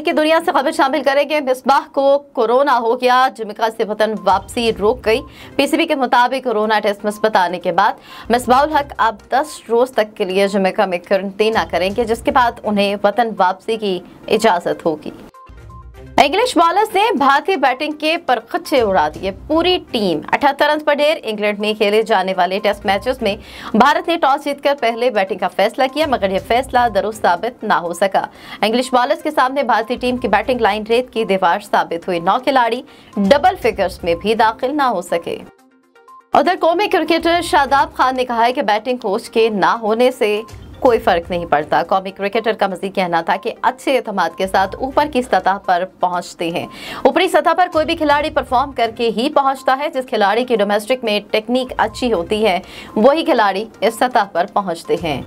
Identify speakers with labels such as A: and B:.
A: की दुनिया से खबर शामिल करेंगे मिसबाह को कोरोना हो गया। जमिका से वतन वापसी रोक गई। पीसीबी के मुताबिक कोरोना टेस्ट मिसबत आने के बाद मिसबाउल हक अब 10 रोज तक के लिए जमिका में क्वारंटीना करेंगे, जिसके बाद उन्हें वतन वापसी की इजाज़त होगी। इंग्लिश बॉलर्स ने भारतीय बैटिंग के परखच्चे उड़ा दिए। पूरी टीम अठहत्तर रन पर ढेर इंग्लैंड में खेले जाने वाले टेस्ट मैचेस में भारत ने टॉस जीतकर पहले बैटिंग का फैसला किया, मगर यह फैसला दुरुस्त साबित न हो सका। इंग्लिश बॉलर्स के सामने भारतीय टीम की बैटिंग लाइन रेत की दीवार साबित हुई। नौ खिलाड़ी डबल फिगर्स में भी दाखिल न हो सके। उधर कौमी क्रिकेटर शादाब खान ने कहा है कि बैटिंग कोच के ना होने से कोई फ़र्क नहीं पड़ता। कौमी क्रिकेटर का मजीद कहना था कि अच्छे अहतम के साथ ऊपर की सतह पर पहुँचते हैं। ऊपरी सतह पर कोई भी खिलाड़ी परफॉर्म करके ही पहुँचता है, जिस खिलाड़ी की डोमेस्टिक में टेक्निक अच्छी होती है, वही खिलाड़ी इस सतह पर पहुँचते हैं।